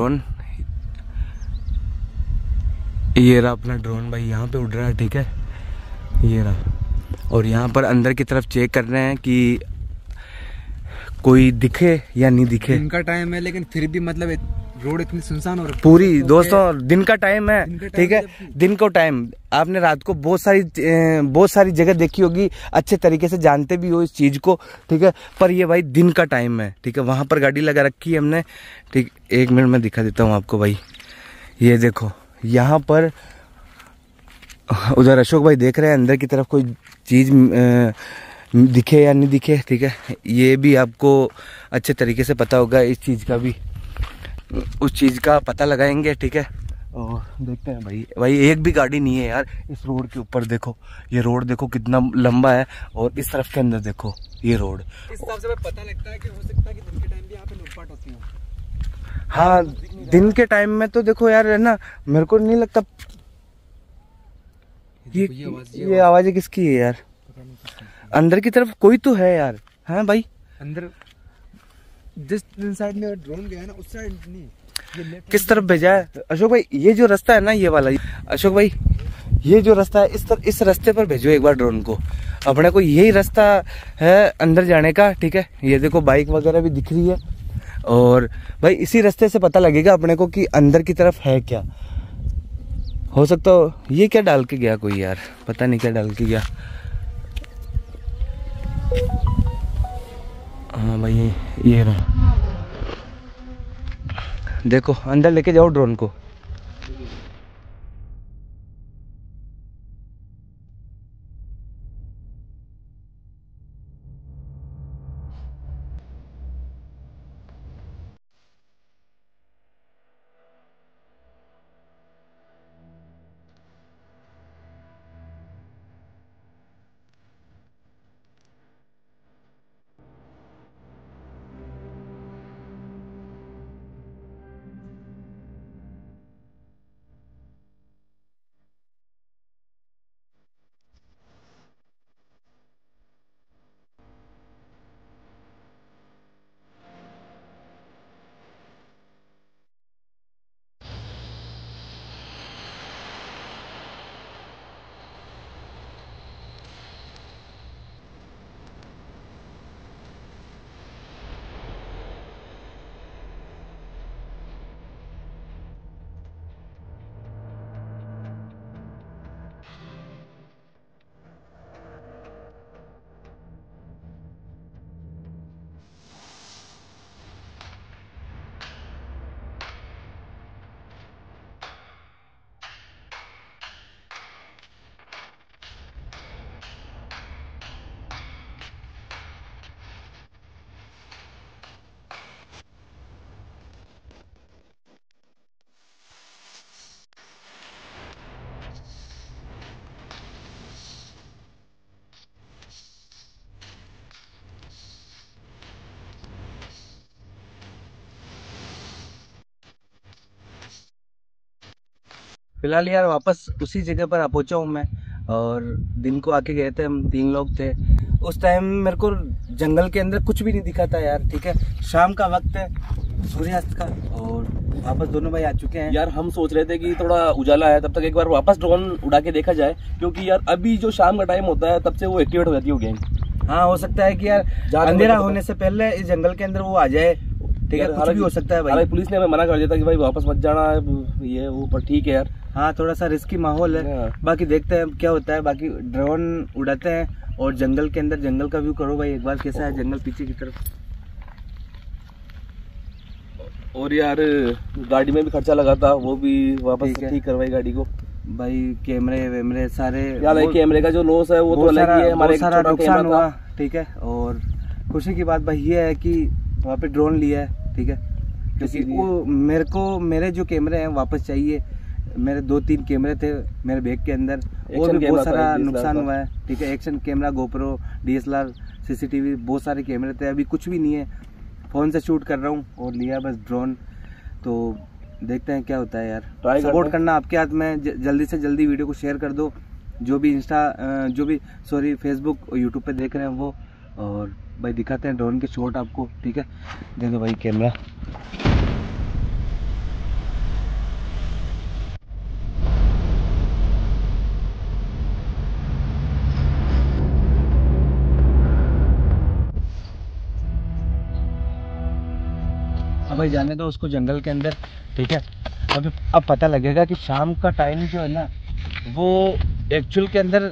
Drone. ये रहा अपना ड्रोन भाई, यहाँ पे उड़ रहा है, ठीक है? ये रहा। और यहाँ पर अंदर की तरफ़ चेक कर रहे हैं कि कोई दिखे या नहीं दिखे। इनका टाइम है, लेकिन फिर भी मतलब रोड इतनी सुनसान हो रही पूरी तो दोस्तों दिन का टाइम है ठीक है? दिन को टाइम आपने रात को बहुत सारी बहुत सारी जगह देखी होगी अच्छे तरीके से जानते भी हो इस चीज़ को ठीक है? पर ये भाई दिन का टाइम है ठीक है? वहाँ पर गाड़ी लगा रखी है हमने ठीक एक मिनट में दिखा देता हूँ आपको भाई। ये देखो यहाँ पर उधर अशोक भाई देख रहे हैं अंदर की तरफ़ कोई चीज़ दिखे या नहीं दिखे ठीक है? ये भी आपको अच्छे तरीके से पता होगा इस चीज़ का भी। उस चीज़ का पता लगाएँगे ठीक है? और देखते हैं भाई। भाई एक भी गाड़ी नहीं है यार। इस रोड के ऊपर देखो ये रोड देखो कितना लंबा है और इस तरफ़ के अंदर देखो ये रोड। इस हिसाब से पता लगता है कि हो सकता है कि दिन के टाइम भी यहाँ पे लूटपाट होती है। हाँ दिन के टाइम में तो देखो यार है ना मेरे को नहीं लगता। ये ये आवाज़ किसकी है यार? अंदर की तरफ़ कोई तो है यार। है हाँ भाई। अंदर जिस साइड में ड्रोन गया ना उस साइड नहीं। किस तरफ़ भेजा है? अशोक भाई ये जो रास्ता है ना ये वाला अशोक भाई ये जो रास्ता है इस तर, इस रास्ते पर भेजो एक बार ड्रोन को। अपने को यही रास्ता है अंदर जाने का ठीक है? ये देखो बाइक वगैरह भी दिख रही है। और भाई इसी रास्ते से पता लगेगा अपने को कि अंदर की तरफ़ है क्या। हो सकता हो ये क्या डाल के गया कोई यार? पता नहीं क्या डाल के गया। हाँ भाई ये रहा। देखो अंदर लेके जाओ ड्रोन को। फ़िलहाल यार वापस उसी जगह पर पहुँचा हूँ मैं और दिन को आके गए थे हम तीन लोग थे। उस टाइम मेरे को जंगल के अंदर कुछ भी नहीं दिखा था यार ठीक है? शाम का वक्त है सूर्यास्त का और वापस दोनों भाई आ चुके हैं। यार हम सोच रहे थे कि थोड़ा उजाला है तब तक एक बार वापस ड्रोन उड़ा के देखा जाए क्योंकि यार अभी जो शाम का टाइम होता है तब से वो एक्टिवेट हो जाती है गेम हाँ हो सकता है कि यार अंधेरा होने से पहले इस जंगल के अंदर वो आ जाए। ठीक है कुछ भी हो सकता है भाई। पुलिस ने हमें मना कर दिया था कि भाई वापस मत जाना ये वो पर ठीक है यार। हाँ थोड़ा सा रिस्की माहौल है। हाँ। बाकी देखते हैं क्या होता है। बाकी ड्रोन उड़ाते हैं और जंगल के अंदर जंगल का व्यू करो भाई एक बार कैसा है जंगल पीछे की तरफ़। और यार गाड़ी में भी खर्चा लगा था वो भी वापस ठीक करवाई गाड़ी को। भाई कैमरे वैमरे सारे यार कैमरे का जो लॉस है वो तो अलग ही है हमारे सारा नुकसान हुआ ठीक है। और खुशी की बात भाई ये है कि वहाँ पे ड्रोन लिया है ठीक है। क्योंकि वो मेरे को मेरे जो कैमरे हैं वापस चाहिए। मेरे दो तीन कैमरे थे मेरे बैग के अंदर। और भी बहुत सारा नुकसान हुआ है। ठीक है action camera GoPro DSLR CCTV बहुत सारे कैमरे थे। अभी कुछ भी नहीं है। फ़ोन से शूट कर रहा हूँ और लिया बस ड्रोन तो देखते हैं क्या होता है यार। सपोर्ट करना आपके हाथ में। जल्दी से जल्दी वीडियो को शेयर कर दो। जो भी इंस्टा जो भी सॉरी फेसबुक और यूट्यूब पे देख रहे हैं वो। और भाई दिखाते हैं ड्रोन के शॉट आपको। ठीक है? दे दो भाई कैमरा भाई जाने दो उसको जंगल के अंदर ठीक है? अब अब पता लगेगा कि शाम का टाइम जो है ना वो एक्चुअल के अंदर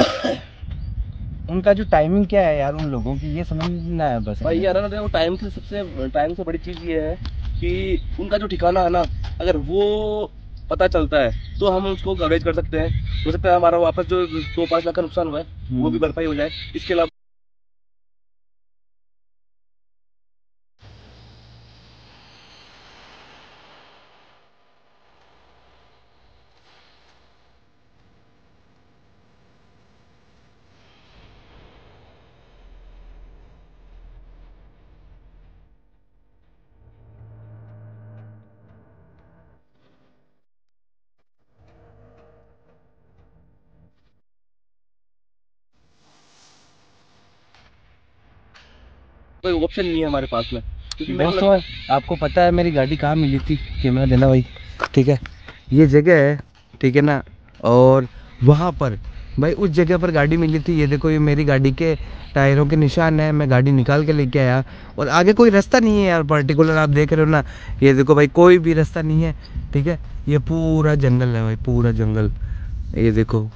उनका जो टाइमिंग क्या है यार उन लोगों की ये समझना है बस। भाई यार ना देखो टाइम से सबसे टाइम से बड़ी चीज़ ये है कि उनका जो ठिकाना है ना अगर वो पता चलता है तो हम उसको कवरेज कर सकते हैं। हो सकता है हमारा वापस जो दो पाँच लाख का नुकसान हुआ है वो भी भरपाई हो जाए। इसके अलावा कोई ऑप्शन नहीं है हमारे पास में। दोस्तों, आपको पता है मेरी गाड़ी कहाँ मिली थी? कैमरा देना भाई। ठीक है? ये जगह है, ठीक है ना? और वहाँ पर, भाई, उस जगह पर गाड़ी मिली थी। ये देखो, ये मेरी गाड़ी के टायरों के निशान है। मैं गाड़ी निकाल के लेके आया। और आगे कोई रास्ता नहीं है यार पर्टिकुलर आप देख रहे हो ना। ये देखो भाई, कोई भी रास्ता नहीं है, ठीक है? ये पूरा जंगल है भाई, पूरा जंगल। ये देखो।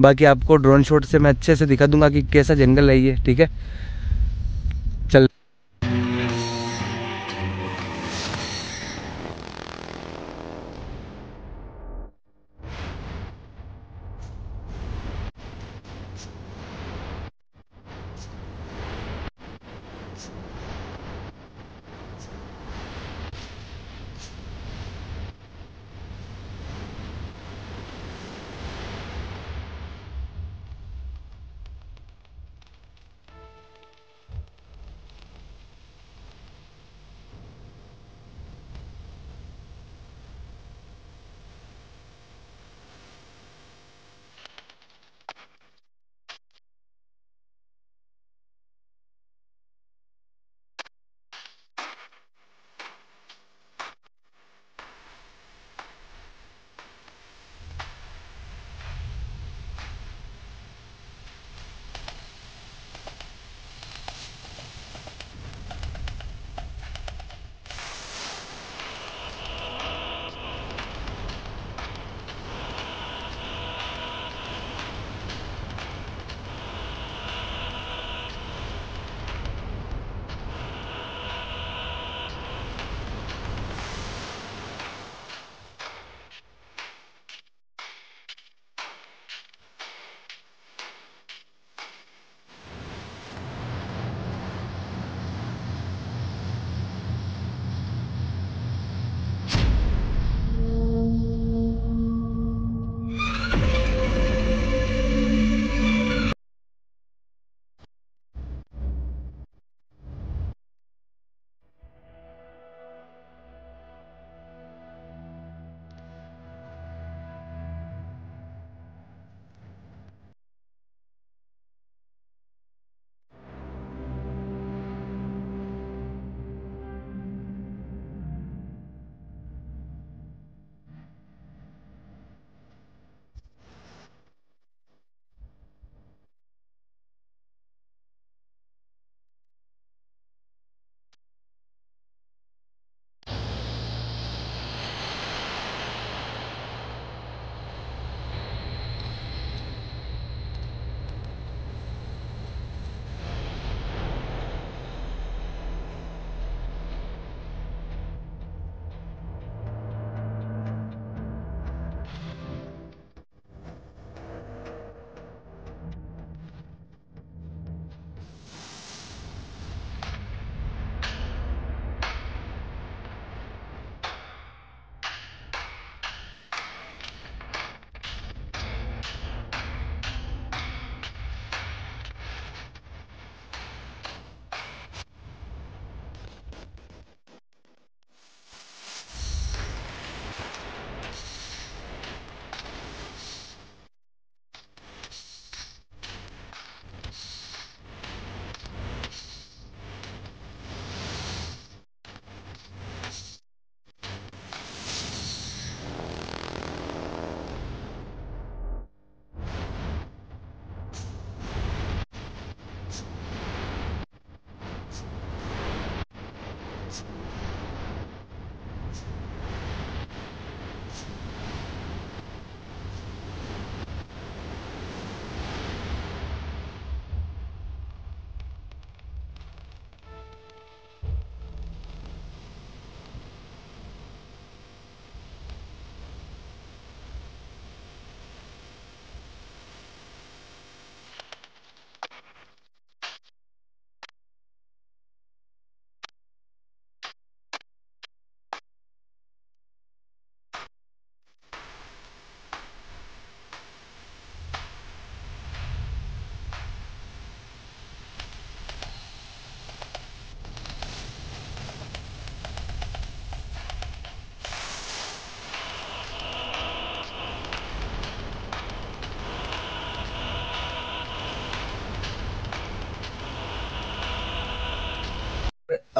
बाकी आपको ड्रोन शॉट से मैं अच्छे से दिखा दूँगा कि कैसा जंगल है ये, ठीक है?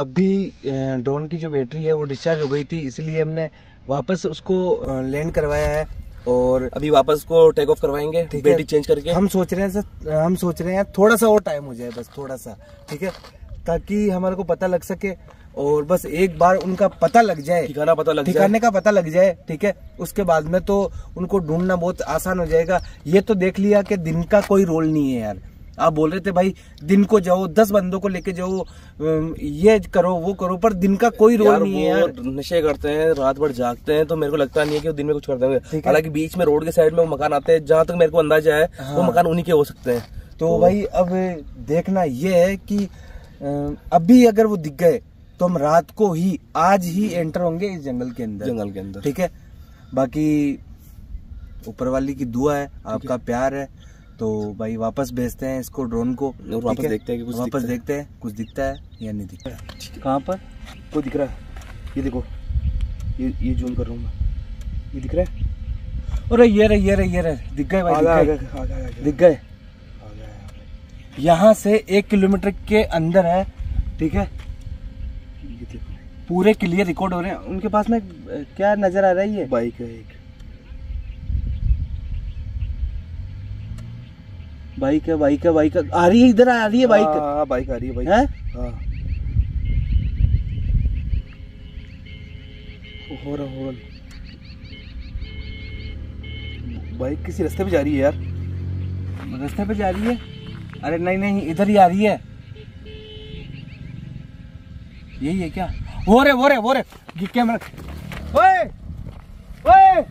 अभी ड्रोन की जो बैटरी है वो डिस्चार्ज हो गई थी इसलिए हमने वापस उसको लैंड करवाया है और अभी वापस को टेक ऑफ़ करवाएँगे बैटरी चेंज करके। हम सोच रहे हैं सर हम सोच रहे हैं थोड़ा सा और टाइम हो जाए बस थोड़ा सा ठीक है? ताकि हमारे को पता लग सके और बस एक बार उनका पता लग जाए। ठिकाना पता लग ठिकाने का पता लग जाए ठीक है? उसके बाद में तो उनको ढूंढना बहुत आसान हो जाएगा। ये तो देख लिया कि दिन का कोई रोल नहीं है यार। आप बोल रहे थे भाई दिन को जाओ दस बंदों को लेके जाओ ये करो वो करो पर दिन का कोई रोल नहीं है यार। नशे करते हैं रात भर जागते हैं तो मेरे को लगता नहीं है कि वो दिन में कुछ कर देंगे। हालाँकि बीच में रोड के साइड में वो मकान आते हैं जहाँ तक मेरे को अंदाज़ा है वो हाँ। मकान उन्हीं के हो सकते हैं। तो भाई अब देखना ये है कि अभी अगर वो दिख गए तो हम रात को ही आज ही एंटर होंगे इस जंगल के अंदर। जंगल के अंदर। ठीक है? बाकी ऊपर वाली की दुआ है। आपका प्यार है। तो भाई वापस भेजते हैं इसको ड्रोन को और वापस? देखते हैं कि कुछ वापस दिखता है। कुछ दिखता है या नहीं दिखता है। कहाँ पर? वो दिख रहा है। ये देखो। ये ये जूम कर रहा हूँ मैं। ये दिख रहा है? अरे ये रहे ये रहे ये रहे। दिख गए भाई दिख गए गया, आ गया, आ गया, दिख गए। आ गया, आ गया। यहाँ से एक किलोमीटर के अंदर है ठीक है? पूरे क्लियर रिकॉर्ड हो रहे हैं। उनके पास में क्या नज़र आ रहा है ये? बाइक है एक। बाइक है बाइक है बाइक आ रही है इधर आ रही है बाइक। हाँ बाइक आ रही है बाइक। है? हाँ। हो रहा हो रहा। बाइक किसी रास्ते पे जा रही है यार। रास्ते पे जा रही है? अरे नहीं नहीं इधर ही आ रही है। यही है क्या? वो रे वो रे वो रे कैमरा ओए ओए।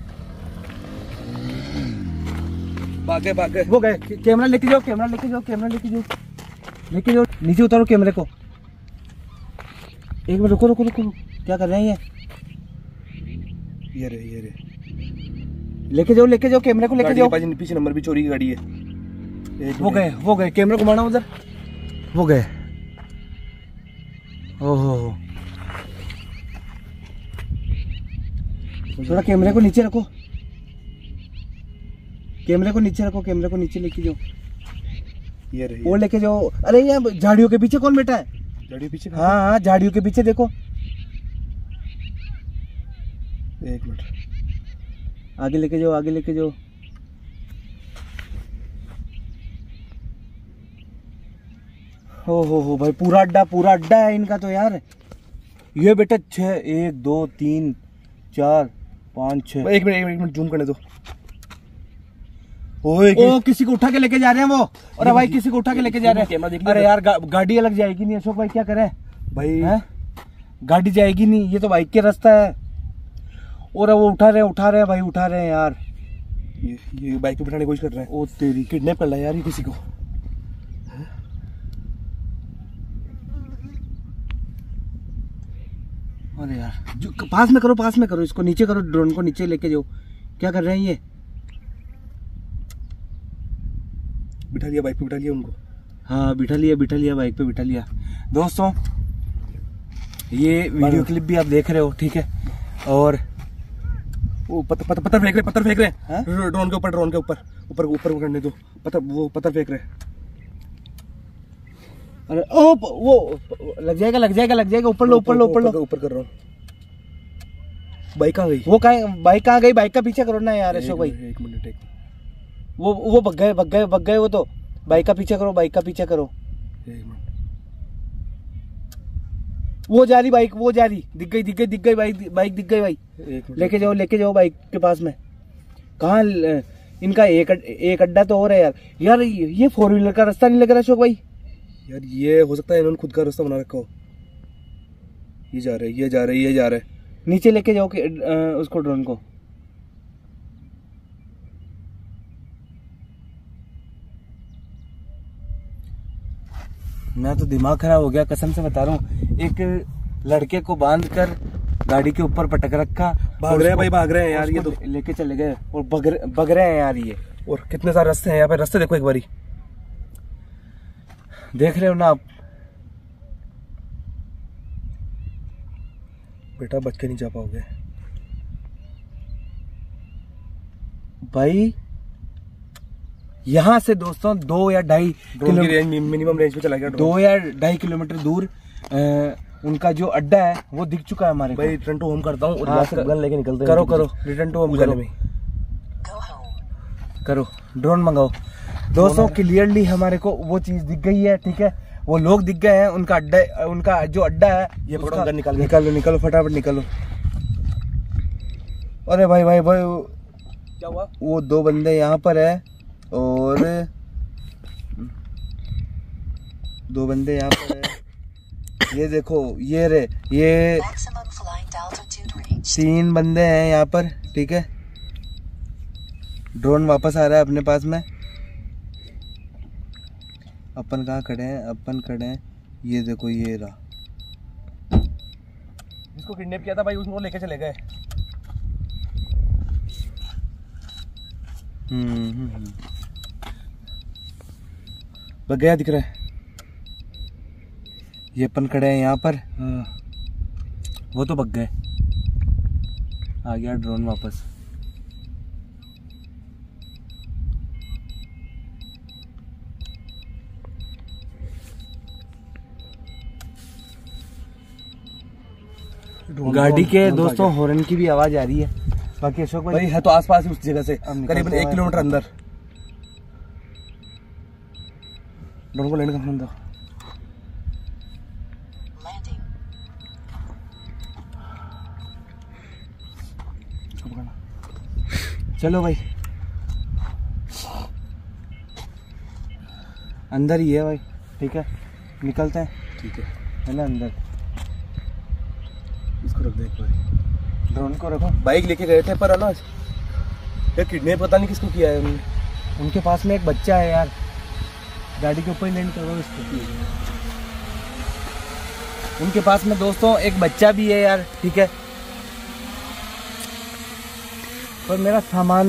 भागे भागे। वो गए कैमरा लेके जाओ कैमरा लेके जाओ कैमरा लेके जाओ लेके जाओ नीचे उतारो कैमरे को। एक मिनट रुको रुको रुको क्या कर रहे हैं ये? ये रे ये रे लेके जाओ लेके जाओ कैमरे को लेके जाओ। पीछे नंबर भी चोरी की गाड़ी है। वो गए वो गए कैमरा घुमाना उधर। वो गए। ओहो। थोड़ा कैमरे को नीचे रखो। कैमरे को नीचे रखो कैमरे को नीचे लेके जाओ। ये रही वो लेके जाओ। अरे यहाँ झाड़ियों के पीछे कौन बैठा है? गाड़ी पीछे हाँ हाँ झाड़ियों के पीछे देखो। एक मिनट। आगे लेके जाओ आगे लेके जाओ। हो हो हो भाई पूरा अड्डा पूरा अड्डा है इनका तो यार। ये बेटा छः एक दो तीन चार पाँच छः एक मिनट एक मिनट एक मिनट जूम करने दो। ओए ओ किसी को उठा के लेके जा रहे हैं वो। अरे भाई किसी को उठा के लेके जा रहे हैं। अरे यार गा, गाड़ी अलग जाएगी नहीं अशोक भाई क्या करें? भाई। हैं? गाड़ी जाएगी नहीं ये तो बाइक के रास्ता है। और वो उठा रहे हैं उठा रहे हैं भाई उठा रहे हैं यार। ये ये बाइक पे बिठाने की कोशिश कर रहे हैं। ओ तेरी किडनैप कर लिया यार ये किसी को। अरे यार जो पास में करो पास में करो इसको नीचे करो ड्रोन को नीचे लेके जाओ। क्या कर रहे हैं ये? बिठा लिया बाइक पे बिठा लिया उनको। हाँ बिठा लिया बिठा लिया बाइक पे बिठा लिया दोस्तों ये वीडियो क्लिप भी आप देख रहे हो ठीक है? और वो पत्थर पत्थर पत्थर फेंक रहे पत्थर फेंक रहे। हाँ? ड्रोन के ऊपर ड्रोन के ऊपर। ऊपर ऊपर करने दो। पत्थर वो पत्थर फेंक रहे। अरे ओ वो लग जाएगा लग जाएगा लग जाएगा। ऊपर लो ऊपर लो ऊपर लो। ऊपर कर रहा हूँ। बाइक कहाँ गई। वो कहा बाइक कहाँ गई बाइक का पीछे करो ना यार अशोक भाई। मिनट, एक मिनट एक वो वो भग गए भग गए भग गए वो तो। बाइक का पीछे करो बाइक का पीछे करो। वो जा रही बाइक वो जा रही। दिख गई दिख गई दिख गई बाइक बाइक दिख गई भाई। लेके जाओ लेके जाओ बाइक के पास में। कहाँ इनका एक एक अड्डा तो हो रहा है यार। यार ये फोर व्हीलर का रास्ता नहीं लग रहा अशोक भाई? यार ये हो सकता है इन्होंने खुद का रास्ता बना रखा हो। ये जा रहे ये जा रहे ये जा रहे। नीचे लेके जाओ कि, उसको ड्रोन को। मैं तो दिमाग खराब हो गया कसम से बता रहा हूँ। एक लड़के को बाँध कर गाड़ी के ऊपर पटक रखा भाग रहे हैं भाई, भाग रहे हैं यार, ये तो- लेके चले गए और बग रहे हैं यार ये। और कितने सारे रास्ते हैं यहाँ पे? रास्ते देखो एक बारी। देख रहे हो ना आप? बेटा बच के नहीं जा पाओगे। भाई यहाँ से दोस्तों दो या ढाई मिनिमम रेंज पे चला गया दो या ढाई किलोमीटर दूर अ, उनका जो अड्डा है वो दिख चुका है हमारे भाई रिटर्न टू होम करता हूँ हाँ, कर- लेके निकलते करो करो। रिटर्न टू होम करो में। करो। ड्रोन मंगाओ। दोस्तों क्लियरली हमारे को वो चीज़ दिख गई है ठीक है? वो लोग दिख गए हैं उनका अड्डा उनका जो अड्डा है ये पकड़ो, निकाल निकालो निकालो फटाफट निकालो। अरे भाई भाई भाई क्या हुआ? वो दो बंदे यहाँ पर है। और दो बंदे यहाँ पर है। ये देखो ये रे ये. तीन बंदे हैं यहाँ पर ठीक है? ड्रोन वापस आ रहा है अपने पास में। अपन कहाँ खड़े हैं? अपन खड़े हैं। ये देखो ये रहा। जिसको किडनैप किया था भाई उसको लेके चले गए। हम्म हम्म, बस गया दिख रहा है। ये अपन खड़े हैं यहाँ पर। हाँ। वो तो बग गए। आ गया ड्रोन वापस। गाड़ी के दोस्तों हॉर्न की भी आवाज़ आ रही है। बाकी अशोक भाई है तो आसपास उस जगह से। करीबन एक किलोमीटर अंदर। ड्रोन को लेने का फ़ोन Landing. चलो भाई। अंदर ही है भाई। ठीक है? निकलते हैं। ठीक है। है ना अंदर? इसको रख दे एक बार। ड्रोन को रखो। बाइक लेके गए थे पर अनाज। ये किडनैप पता नहीं किसको किया है उनके पास में एक बच्चा है यार। गाड़ी के ऊपर ही लैंड करो इसको। उनके पास में दोस्तों, एक बच्चा भी है यार, ठीक है? पर मेरा सामान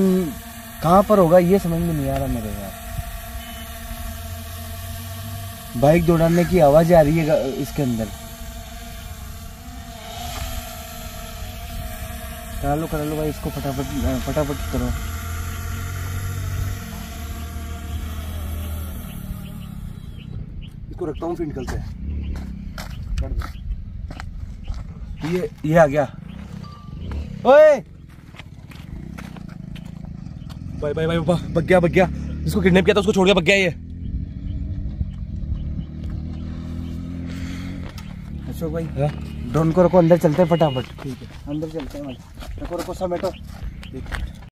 कहाँ पर होगा, ये समझ में नहीं आ रहा मेरे यार। बाइक दौड़ाने की आवाज़ आ रही है इसके अंदर। करा लो करा लो भाई, इसको फटाफट फटाफट करो। इसको रखता हूँ फिर निकलते हैं। ये ये आ गया। ओए! भाई भाई भाई बग बग गया बग गया। जिसको किडनैप किया था उसको छोड़ के बग गया ये। अशोक भाई ड्रोन को रखो अंदर चलते हैं फटाफट। ठीक है अंदर चलते हैं भाई। रखो रखो समेटो